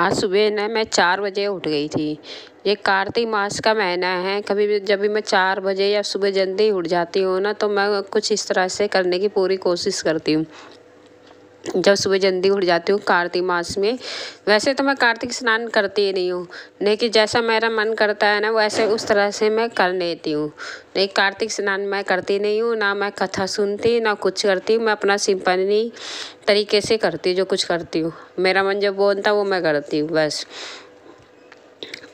आज सुबह ना मैं चार बजे उठ गई थी। ये कार्तिक मास का महीना है, कभी भी जब भी मैं चार बजे या सुबह जल्दी उठ जाती हूँ ना तो मैं कुछ इस तरह से करने की पूरी कोशिश करती हूँ। जब सुबह जल्दी उठ जाती हूँ कार्तिक मास में, वैसे तो मैं कार्तिक स्नान करती ही नहीं हूँ लेकिन जैसा मेरा मन करता है ना, वैसे उस तरह से मैं कर लेती हूँ। नहीं, कार्तिक स्नान मैं करती नहीं हूँ, ना मैं कथा सुनती, ना कुछ करती हूँ, मैं अपना सिंपनी तरीके से करती जो कुछ करती हूँ। मेरा मन जब बोलता वो मैं करती हूँ, बस।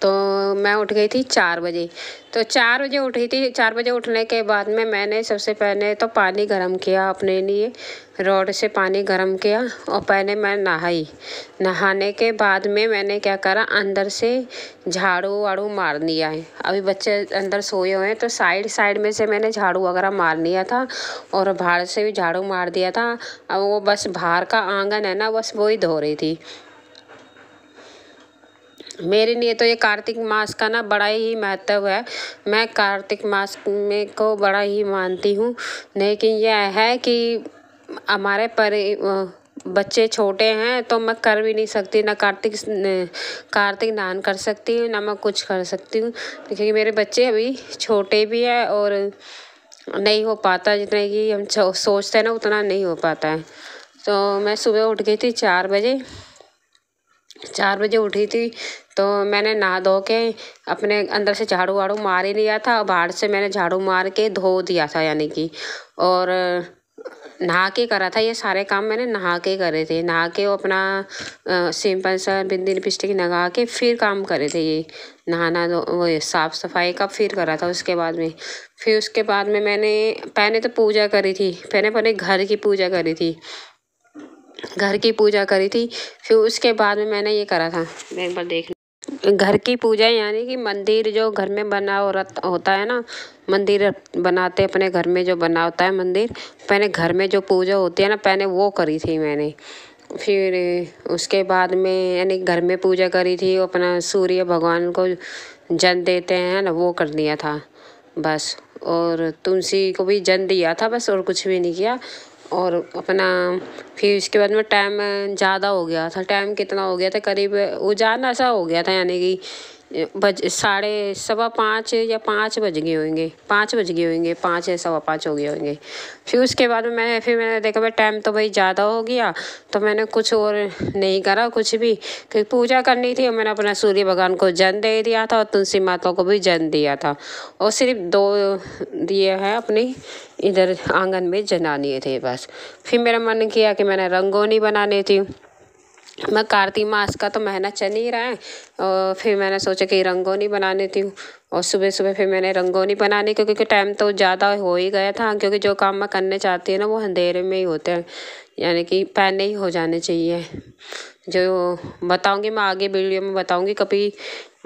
तो मैं उठ गई थी चार बजे। तो चार बजे उठी थी, चार बजे उठने के बाद में मैंने सबसे पहले तो पानी गर्म किया अपने लिए, रोड से पानी गर्म किया और पहले मैं नहाई। नहाने के बाद में मैंने क्या करा, अंदर से झाड़ू वाड़ू मार लिया है। अभी बच्चे अंदर सोए हुए हैं तो साइड साइड में से मैंने झाड़ू वगैरह मार लिया था और बाहर से भी झाड़ू मार दिया था। अब वो बस बाहर का आँगन है ना, बस वो ही धो रही थी। मेरे लिए तो ये कार्तिक मास का ना बड़ा ही महत्व है। मैं कार्तिक मास में को बड़ा ही मानती हूँ। लेकिन यह है कि हमारे परि बच्चे छोटे हैं तो मैं कर भी नहीं सकती, ना कार्तिक कार्तिक दान कर सकती हूँ, ना मैं कुछ कर सकती हूँ। क्योंकि मेरे बच्चे अभी छोटे भी हैं और नहीं हो पाता, जितने कि हम सोचते हैं ना, उतना नहीं हो पाता है। तो मैं सुबह उठ गई थी चार बजे। चार बजे उठी थी तो मैंने नहा धो के अपने अंदर से झाड़ू वाड़ू मार ही लिया था, और बाहर से मैंने झाड़ू मार के धो दिया था यानी कि। और नहा के करा था ये सारे काम मैंने नहा के करे थे, नहा के वो अपना सिंपल सा बिंदी लिपस्टिक लगा के फिर काम करे थे ये। नहाना वो साफ़ सफ़ाई का फिर करा था उसके बाद में। फिर उसके बाद में मैंने, पहले तो पूजा करी थी, पहले पहले घर की पूजा करी थी। घर की पूजा करी थी फिर उसके बाद में मैंने ये करा था। मैं एक बार देख घर की पूजा यानी कि मंदिर जो घर में बना होता है ना मंदिर बनाते अपने घर में जो बना होता है मंदिर पहले घर में जो पूजा होती है ना पहले वो करी थी मैंने। फिर उसके बाद में यानी घर में पूजा करी थी अपना सूर्य भगवान को जन देते हैं ना वो कर दिया था। बस और तुलसी को भी जन दिया था बस और कुछ भी नहीं किया। और अपना, फिर उसके बाद में टाइम ज़्यादा हो गया था। टाइम कितना हो गया था? करीब, वो सा हो गया था, यानी कि बज, साढ़े सवा पाँच या पाँच बज गए होंगे। पाँच बज गए होंगे, पाँच या सवा पाँच हो गए होंगे। फिर उसके बाद में, फिर मैंने देखा, भाई टाइम तो भाई ज़्यादा हो गया। तो मैंने कुछ और नहीं करा, कुछ भी। क्योंकि पूजा करनी थी और मैंने अपना सूर्य भगवान को जन दे दिया था और तुलसी माता को भी जन दिया था। और सिर्फ़ दो दिए हैं अपनी, इधर आँगन में जना लिए थे बस। फिर मेरा मन किया कि मैंने रंगोली बना लेती हूँ मैं कार्तिक मास का तो महीना चल ही रहा है, और फिर मैंने सोचा कि रंगोली बना लेती हूँ, और सुबह सुबह फिर मैंने रंगोली बनाने, क्योंकि क्योंकि टाइम तो ज़्यादा हो ही गया था, क्योंकि जो काम मैं करने चाहती हूँ ना, वो अंधेरे में ही होते हैं, यानी कि पहले ही हो जाने चाहिए। जो बताऊँगी मैं आगे वीडियो में बताऊँगी, कभी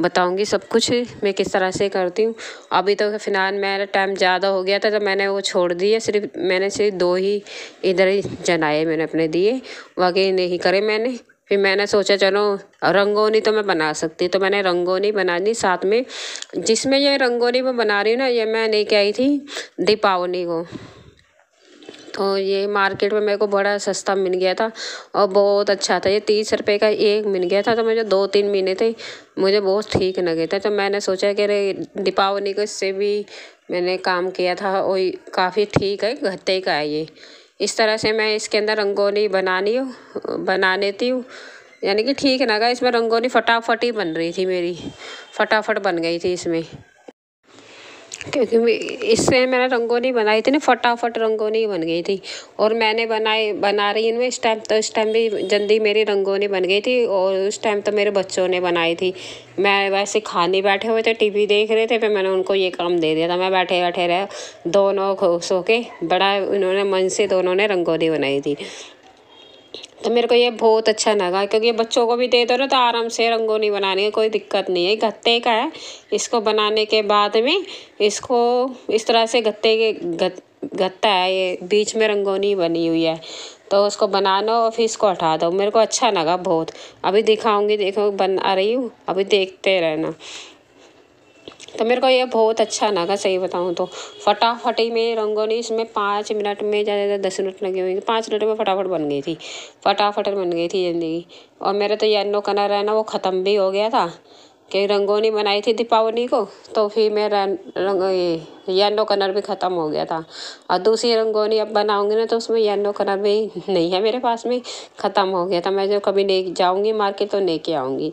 बताऊँगी सब कुछ मैं किस तरह से करती हूँ। अभी तो फ़िलहाल मेरा टाइम ज़्यादा हो गया था तो मैंने वो छोड़ दिए सिर्फ़ मैंने सिर्फ़ दो ही इधर ही जनाए मैंने अपने दिए, बाकी नहीं करे मैंने। फिर मैंने सोचा, चलो, रंगोली तो मैं बना सकती तो मैंने रंगोली बना दी साथ में। जिसमें ये रंगोली मैं बना रही हूँ ना, ये मैं लेके आई थी दीपावली को। तो ये मार्केट में मेरे को बड़ा सस्ता मिल गया था और बहुत अच्छा था। ये तीस रुपए का एक मिल गया था तो मुझे दो तीन महीने थे, मुझे बहुत ठीक लगे थे। तो मैंने सोचा कि अरे, दीपावली को इससे भी मैंने काम किया था वही काफ़ी ठीक है गत्ते का है ये। इस तरह से मैं इसके अंदर रंगोली बनानी बना लेती हूँ। यानी कि ठीक लगा इसमें रंगोली फटाफट ही बन रही थी मेरी, फटाफट बन गई थी इसमें। क्योंकि इससे मैंने रंगोली बनाई थी ना, फटाफट रंगोली बन गई थी। और मैंने बनाई, बना रही हूँ इस टाइम तो इस टाइम भी जल्दी मेरी रंगोली बन गई थी और उस टाइम तो मेरे बच्चों ने बनाई थी। मैं वैसे खाने बैठे हुए थे टीवी देख रहे थे, फिर मैंने उनको ये काम दे दिया था। मैं बैठे बैठे रहे, दोनों खुश होके बड़ा उन्होंने, मन से दोनों ने रंगोली बनाई थी। तो मेरे को ये बहुत अच्छा लगा, क्योंकि बच्चों को भी दे दो ना तो आराम से रंगोली बनाने की कोई दिक्कत नहीं है। गत्ते का है, इसको बनाने के बाद में इसको इस तरह से गत्ते के गत्ता है, ये बीच में रंगोली बनी हुई है। तो उसको बनाना और फिर इसको हटा दो, मेरे को अच्छा लगा बहुत। अभी दिखाऊँगी, देखो, बन रही हूँ, अभी देखते रहना। तो मेरे को ये बहुत अच्छा लगा, सही बताऊँ तो। फटाफट ही में रंगोली इसमें पाँच मिनट में ज़्यादा ज़्यादा दस मिनट लगे हुए पाँच मिनट में फटाफट बन गई थी। फटाफट बन गई थी ज़िंदगी। और मेरा तो येलो कलर है ना, वो ख़त्म भी हो गया था कि रंगोली बनाई थी दीपावली को तो फिर मेरा रंग ये येलो कलर भी ख़त्म हो गया था। और दूसरी रंगोली अब बनाऊँगी ना तो उसमें येलो कलर भी नहीं है मेरे पास में, ख़त्म हो गया था। मैं जो कभी ले जाऊँगी, मार्केट तो लेके आऊँगी।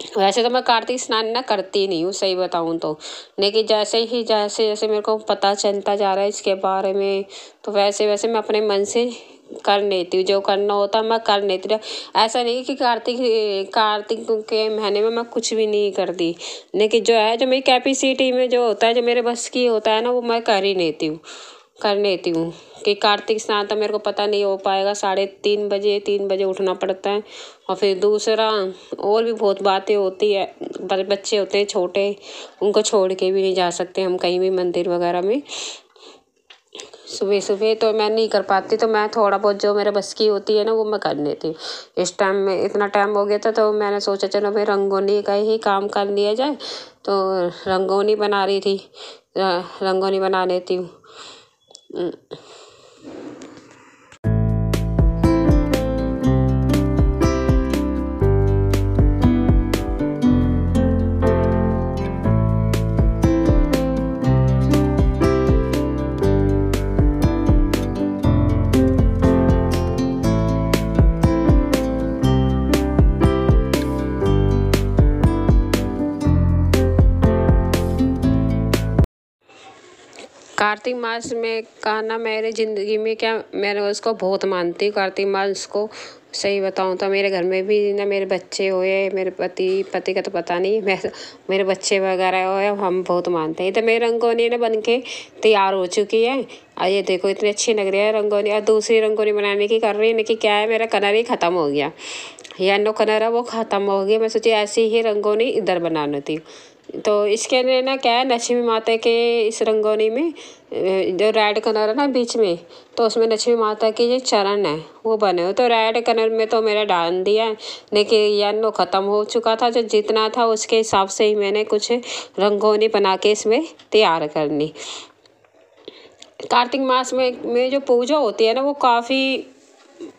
वैसे तो मैं कार्तिक स्नान ना करती नहीं हूँ, सही बताऊँ तो। लेकिन जैसे ही, जैसे जैसे मेरे को पता चलता जा रहा है इसके बारे में तो वैसे वैसे मैं अपने मन से कर लेती हूँ, जो करना होता मैं कर लेती हूँ। ऐसा नहीं कि कार्तिक कार्तिक के महीने में मैं कुछ भी नहीं करती। लेकिन जो है, जो मेरी कैपेसिटी में जो होता है, जो मेरे बस की होता है ना, वो मैं कर ही लेती हूँ। कर लेती हूँ कि कार्तिक स्नान तो मेरे को पता नहीं हो पाएगा। साढ़े तीन बजे तीन बजे उठना पड़ता है और फिर दूसरा, और भी बहुत बातें होती है। बच्चे होते हैं छोटे, उनको छोड़ के भी नहीं जा सकते हम कहीं भी मंदिर वगैरह में। सुबह सुबह तो मैं नहीं कर पाती तो मैं थोड़ा बहुत जो मेरे बस की होती है ना, वो मैं कर लेती इस टाइम में इतना टाइम हो गया था तो मैंने सोचा चलो भाई रंगोली का ही काम कर लिया जाए। तो रंगोली बना रही थी रंगोली बना लेती हूँ। 嗯。कार्तिक मास में का ना मेरे ज़िंदगी में क्या मैंने उसको बहुत मानती हूँ। कार्तिक मास को सही बताऊँ तो मेरे घर में भी ना मेरे बच्चे हुए, मेरे पति पति का तो पता नहीं, मैं, मेरे बच्चे वगैरह हुए, हम बहुत मानते हैं। तो मेरी रंगोली ना बन के तैयार हो चुकी है। और ये देखो इतनी अच्छी लग रही है रंगोली। और दूसरी रंगोली बनाने की कर रही है, लेकिन क्या है, मेरा कलर ही ख़त्म हो गया। येलो कलर है, वो ख़त्म हो गया। मैं सोची ऐसी ही रंगोली इधर बना लेती हूँ तो इसके लिए ना क्या है लक्ष्मी माता के इस रंगोली में जो रेड कलर है ना बीच में तो उसमें लक्ष्मी माता के जो चरण है, वो बने हो तो रेड कलर में तो मेरा डाल दिया है, लेकिन येलो ख़त्म हो चुका था, जो जितना था उसके हिसाब से ही मैंने कुछ रंगोली बना के इसमें तैयार कर ली कार्तिक मास में में जो पूजा होती है ना, वो काफ़ी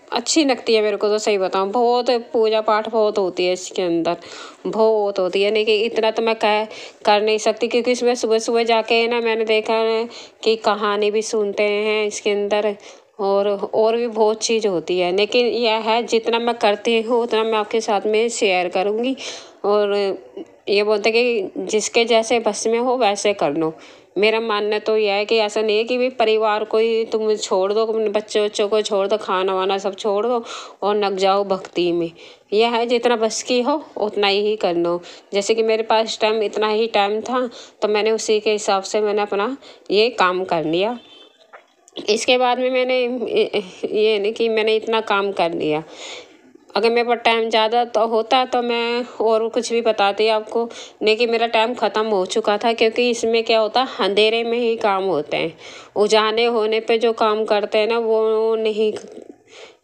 अच्छी लगती है मेरे को तो सही बताऊँ। बहुत पूजा पाठ बहुत होती है इसके अंदर। बहुत होती है लेकिन इतना तो मैं कह, कर नहीं सकती, क्योंकि इसमें सुबह सुबह जाके ना मैंने देखा है कि कहानी भी सुनते हैं इसके अंदर, और और भी बहुत चीज़ होती है। लेकिन यह है, जितना मैं करती हूँ, उतना मैं आपके साथ में शेयर करूँगी, और ये बोलते कि जिसके जैसे बस में हो, वैसे कर लो। मेरा मानना तो यह है कि ऐसा नहीं है कि भाई परिवार को ही तुम छोड़ दो, अपने बच्चे बच्चों को छोड़ दो, खाना वाना सब छोड़ दो और नग जाओ भक्ति में। यह है जितना बस की हो, उतना ही कर लो जैसे कि मेरे पास टाइम इतना ही टाइम था तो मैंने उसी के हिसाब से मैंने अपना ये काम कर लिया। इसके बाद में मैंने, ये नहीं कि मैंने इतना काम कर लिया। अगर मेरे पास टाइम ज़्यादा तो होता तो मैं और कुछ भी बताती आपको। लेकिन मेरा टाइम ख़त्म हो चुका था, क्योंकि इसमें क्या होता है अंधेरे में ही काम होते हैं। उजाने होने पे जो काम करते हैं ना, वो नहीं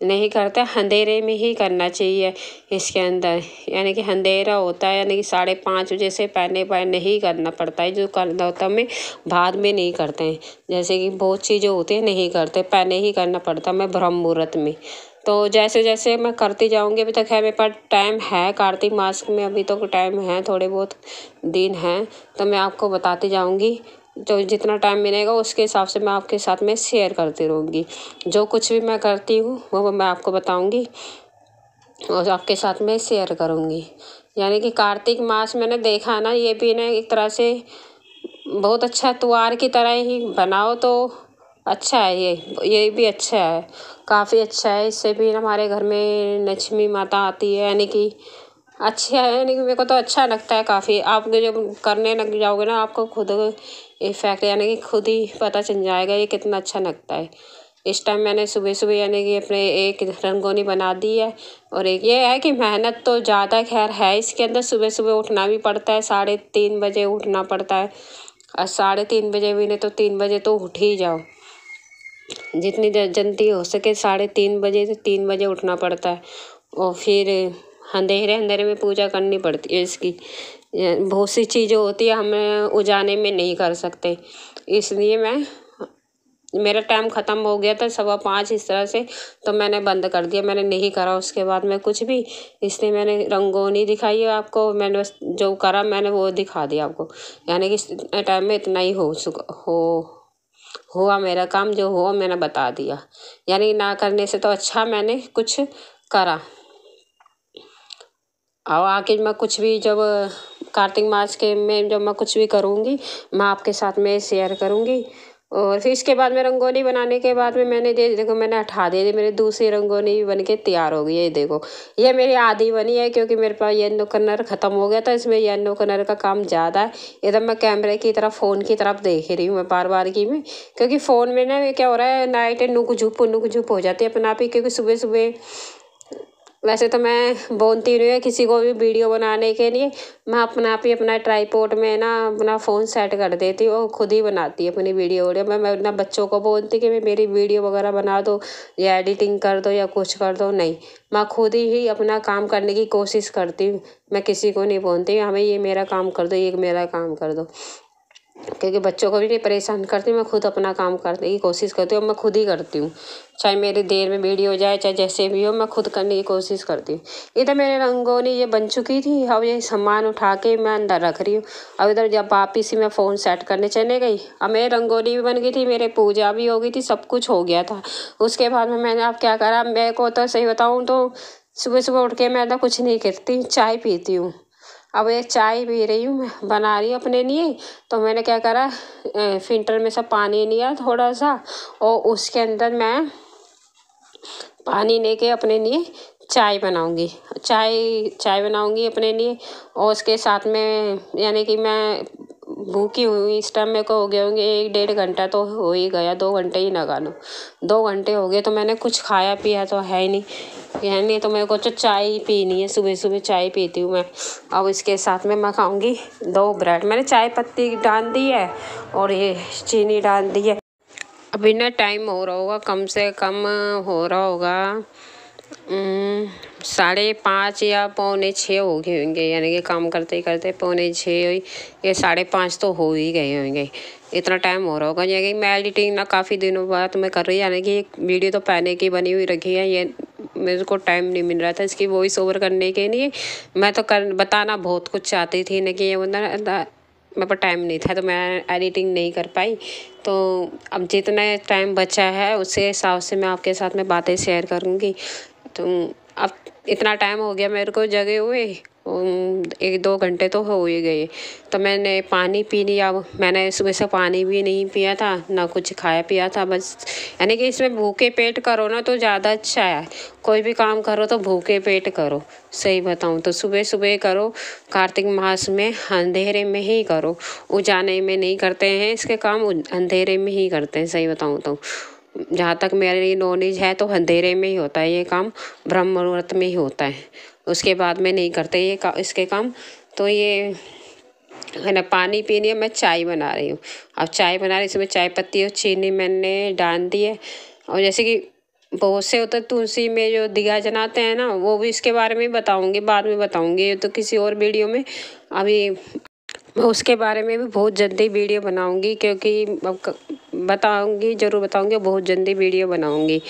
नहीं करते, अंधेरे में ही करना चाहिए इसके अंदर। यानी कि अंधेरा होता है, यानी कि साढ़े पाँच बजे से पहले पहले नहीं करना पड़ता है, जो करना होता है मैं बाद में नहीं करते हैं। जैसे कि बहुत चीज़ें होती हैं, नहीं करते, पहले ही करना पड़ता मैं ब्रह्म मुहूर्त में। तो जैसे जैसे मैं करती जाऊँगी, अभी तक है मेरे पास टाइम है, कार्तिक मास में अभी तो टाइम है, थोड़े बहुत दिन हैं तो मैं आपको बताती जाऊँगी तो जितना टाइम मिलेगा, उसके हिसाब से मैं आपके साथ में शेयर करती रहूँगी। जो कुछ भी मैं करती हूँ, वो मैं आपको बताऊँगी और आपके साथ में शेयर करूँगी। यानी कि कार्तिक मास मैंने देखा ना, ये भी ना एक तरह से बहुत अच्छा त्यौहार की तरह ही बनाओ तो अच्छा है ये ये भी अच्छा है। काफ़ी अच्छा है, इससे भी हमारे घर में लक्ष्मी माता आती है, यानी कि अच्छा है, यानी कि मेरे को तो अच्छा लगता है काफ़ी। आप जब करने लग जाओगे ना, आपको खुद इफ़ेक्ट यानी कि खुद ही पता चल जाएगा ये कितना अच्छा लगता है। इस टाइम मैंने सुबह सुबह यानी कि अपने एक रंगोली बना दी है और एक ये है कि मेहनत तो ज़्यादा खैर है इसके अंदर सुबह सुबह उठना भी पड़ता है, साढ़े तीन बजे उठना पड़ता है। और साढ़े तीन बजे भी नहीं तो तीन बजे तो उठ ही जाओ। जितनी जल्दी हो सके साढ़े तीन बजे से तीन बजे उठना पड़ता है। और फिर अंधेरे अंधेरे में पूजा करनी पड़ती है इसकी। बहुत सी चीज़ें होती है, हमें उजाने में नहीं कर सकते। इसलिए मैं, मेरा टाइम ख़त्म हो गया था सवा पाँच इस तरह से तो मैंने बंद कर दिया। मैंने नहीं करा उसके बाद में कुछ भी, इसलिए मैंने रंगोनी दिखाई है आपको, मैंने जो करा मैंने वो दिखा दिया आपको। यानी कि टाइम में इतना ही हो चुका, हो, हुआ मेरा काम, जो हुआ मैंने बता दिया। यानी ना करने से तो अच्छा मैंने कुछ करा। और आगे मैं कुछ भी जब कार्तिक मास के में जब मैं कुछ भी करूँगी, मैं आपके साथ में शेयर करूँगी। और फिर इसके बाद में रंगोली बनाने के बाद में मैंने दे, देखो मैंने हटा दे दी मेरी दूसरी रंगोली बन के तैयार हो गई है देखो। ये मेरी आधी बनी है क्योंकि मेरे पास येलो कलर ख़त्म हो गया था, इसमें येलो कलर का काम ज़्यादा है। एकदम मैं कैमरे की तरफ़ फ़ोन की तरफ़ देख रही हूँ मैं बार बार की में, क्योंकि फ़ोन में ना क्या हो रहा है नाइट नुक झुप नुक झुप हो जाती है अपना आप ही, क्योंकि सुबह सुबह वैसे तो मैं बोलती नहीं हूँ, किसी को भी वीडियो बनाने के लिए, मैं अपना आप ही अपना ट्राईपोर्ट में ना अपना फ़ोन सेट कर देती हूँ खुद ही बनाती है अपनी वीडियो वीडियो मैं मैं अपना बच्चों को बोलती कि मेरी वीडियो वगैरह बना दो, या एडिटिंग कर दो, या कुछ कर दो। नहीं, मैं खुद ही अपना काम करने की कोशिश करती हूँ, मैं किसी को नहीं बोलती हमें ये मेरा काम कर दो, ये मेरा काम कर दो। क्योंकि बच्चों को भी नहीं परेशान करती, मैं खुद अपना काम करने की कोशिश करती हूँ मैं खुद ही करती हूँ। चाहे मेरी देर में वीडियो हो जाए, चाहे जैसे भी हो, मैं खुद करने की कोशिश करती हूँ। इधर मेरे रंगोली ये बन चुकी थी, अब ये सामान उठा के मैं अंदर रख रही हूँ। अब इधर जब वापिस ही मैं फ़ोन सेट करने चले गई, अब मेरी रंगोली भी बन गई थी, मेरे पूजा भी हो गई थी, सब कुछ हो गया था। उसके बाद में मैंने अब क्या करा, मेरे को तो सही बताऊँ तो सुबह सुबह उठ के मैं तो कुछ नहीं करती, चाय पीती हूँ। अब ये चाय पी रही हूँ बना रही हूँ अपने लिए। तो मैंने क्या करा फ़िल्टर में से पानी लिया थोड़ा सा और उसके अंदर मैं पानी लेके अपने लिए चाय बनाऊँगी। चाय चाय बनाऊँगी अपने लिए और उसके साथ में यानी कि मैं भूखी हुई, इस टाइम मेरे को हो गए होंगे एक डेढ़ घंटा तो हो ही गया, दो घंटे ही लगा लो। दो घंटे हो गए तो मैंने कुछ खाया पिया तो है ही नहीं। यानी तो मेरे को तो चाय ही पीनी है सुबह सुबह चाय पीती हूँ मैं। अब इसके साथ में मैं खाऊँगी दो ब्रेड मैंने चाय पत्ती डाल दी है और ये चीनी डाल दी है। अभी ना टाइम हो रहा होगा, कम से कम हो रहा होगा साढ़े पाँच या पौने छः हो गए होंगे, यानी कि काम करते करते पौने छः या साढ़े पाँच तो हो ही गए होंगे। इतना टाइम हो रहा होगा। यानी कि मैं एडिटिंग ना काफ़ी दिनों बाद मैं कर रही यानी कि एक वीडियो तो पहले की बनी हुई रखी है, ये मेरे को टाइम नहीं मिल रहा था, इसकी वॉइस ओवर करने के लिए मैं तो कर, बताना बहुत कुछ चाहती थी, लेकिन ये बंदा मेरे पास टाइम नहीं था तो मैं एडिटिंग नहीं कर पाई। तो अब जितना टाइम बचा है उसके हिसाब से मैं आपके साथ में बातें शेयर करूँगी। तो अब इतना टाइम हो गया मेरे को जगे हुए। एक दो घंटे तो हो ही गए। तो मैंने पानी पी लिया मैंने सुबह से पानी भी नहीं पिया था, ना कुछ खाया पिया था, बस यानी कि इसमें भूखे पेट करो ना तो ज़्यादा अच्छा है। कोई भी काम करो तो भूखे पेट करो। सही बताऊँ तो सुबह सुबह करो। कार्तिक मास में अंधेरे में ही करो। उजाने में नहीं करते हैं इसके काम, अंधेरे में ही करते हैं, सही बताऊँ तो। जहाँ तक मेरी नॉलेज है तो अंधेरे में ही होता है ये काम ब्रह्म मुहूर्त में ही होता है। उसके बाद में नहीं करते ये का, इसके काम। तो ये है ना पानी पीनी है मैं चाय बना रही हूँ। अब चाय बना रही इसमें चाय पत्ती और चीनी मैंने डाल दी है। और जैसे कि बहुत से होते तुलसी में जो दिया जनाते हैं ना वो भी इसके बारे में बताऊँगी बाद में बताऊँगी। ये तो किसी और वीडियो में अभी मैं उसके बारे में भी बहुत जल्दी वीडियो बनाऊँगी क्योंकि बताऊँगी, ज़रूर बताऊँगी बहुत जल्दी वीडियो बनाऊँगी।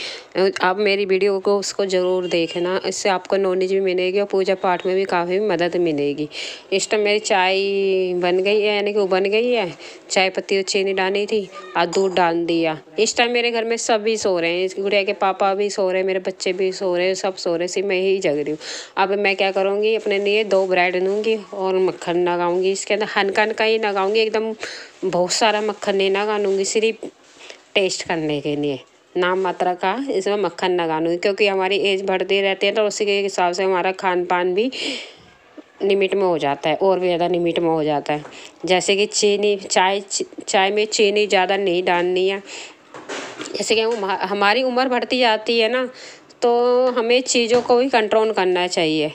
आप मेरी वीडियो को, उसको ज़रूर देखना। इससे आपको नॉलेज भी मिलेगी और पूजा पाठ में भी काफ़ी मदद मिलेगी। इस टाइम मेरी चाय बन गई है, यानी कि वो बन गई है। चाय पत्ती और चीनी डाली थी, और दूध डाल दिया। इस टाइम मेरे घर में सभी सो रहे हैं। इसकी गुड़िया के पापा भी सो रहे हैं, मेरे बच्चे भी सो रहे हैं, सब सो रहे सिर्फ़ मैं ही जग रही हूँ। अब मैं क्या करूँगी, अपने लिए दो ब्रेड लूँगी और मक्खन लगाऊँगी। इसके अंदर हनका हनका ही लगाऊँगी, एकदम बहुत सारा मक्खन नहीं लगाऊँगी सिर्फ़ टेस्ट करने के लिए। नाम मात्रा का इसमें मक्खन लगाऊँगी क्योंकि हमारी एज बढ़ती रहती है तो उसी के हिसाब से हमारा खान पान भी लिमिट में हो जाता है, और भी ज़्यादा लिमिट में हो जाता है। जैसे कि चीनी, चाय चाय में चीनी ज़्यादा नहीं डालनी है। जैसे कि हमारी उम्र बढ़ती जाती है ना तो हमें चीज़ों को भी कंट्रोल करना चाहिए।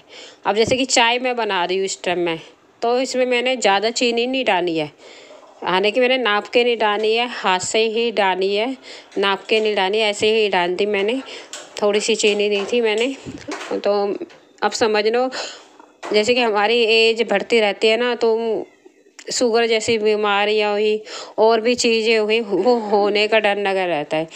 अब जैसे कि चाय मैं बना रही हूँ इस टाइम में तो इसमें मैंने ज़्यादा चीनी नहीं डाली है। हालाँकि मैंने नाप के नहीं डाली है, हाथ से ही डाली है। नाप के नहीं डाली, ऐसे ही डाल दी मैंने। थोड़ी सी चीनी दी थी मैंने। तो अब समझ लो, जैसे कि हमारी एज बढ़ती रहती है ना तो शुगर जैसी बीमारियाँ हुई और भी चीज़ें हुई, वो होने का डर लगा रहता है।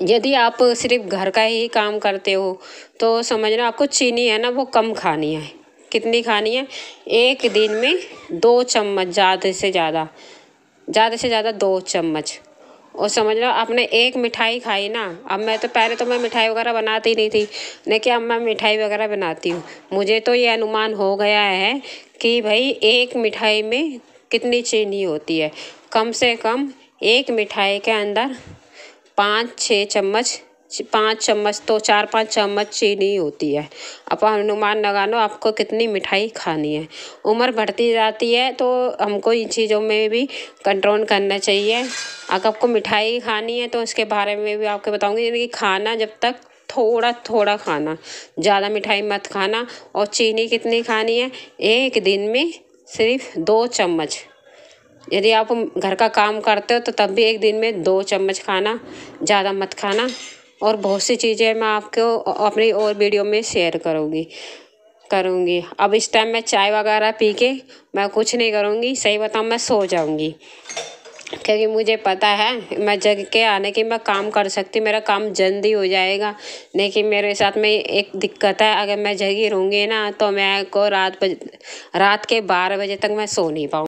यदि आप सिर्फ़ घर का ही काम करते हो तो समझना आपको चीनी है ना, वो कम खानी है। कितनी खानी है? एक दिन में दो चम्मच, ज़्यादा से ज़्यादा। ज़्यादा से ज़्यादा दो चम्मच। और समझ लो, आपने एक मिठाई खाई ना, अब मैं तो पहले तो मैं मिठाई वगैरह बनाती नहीं थी। लेकिन अब मैं मिठाई वगैरह बनाती हूँ। मुझे तो ये अनुमान हो गया है कि भाई एक मिठाई में कितनी चीनी होती है? कम से कम एक मिठाई के अंदर पाँच छः चम्मच पाँच चम्मच तो चार पाँच चम्मच चीनी होती है। अब अनुमान लगा लो आपको कितनी मिठाई खानी है। उम्र बढ़ती जाती है तो हमको इन चीज़ों में भी कंट्रोल करना चाहिए। अगर आपको मिठाई खानी है तो उसके बारे में भी आपको बताऊँगी। यानी कि खाना, जब तक थोड़ा थोड़ा खाना, ज़्यादा मिठाई मत खाना। और चीनी कितनी खानी है? एक दिन में सिर्फ़ दो चम्मच। यदि आप घर का काम करते हो तो तब भी एक दिन में दो चम्मच खाना, ज़्यादा मत खाना। और बहुत सी चीज़ें मैं आपको अपनी और वीडियो में शेयर करूँगी करूँगी। अब इस टाइम मैं चाय वगैरह पी के मैं कुछ नहीं करूँगी, सही बताऊँ मैं सो जाऊँगी। क्योंकि मुझे पता है, मैं जग के आने की मैं काम कर सकती मेरा काम जल्दी हो जाएगा। लेकिन मेरे साथ में एक दिक्कत है, अगर मैं जगी रहूँगी ना तो मैं को रात बज, रात के बारह बजे तक मैं सो नहीं पाऊँ।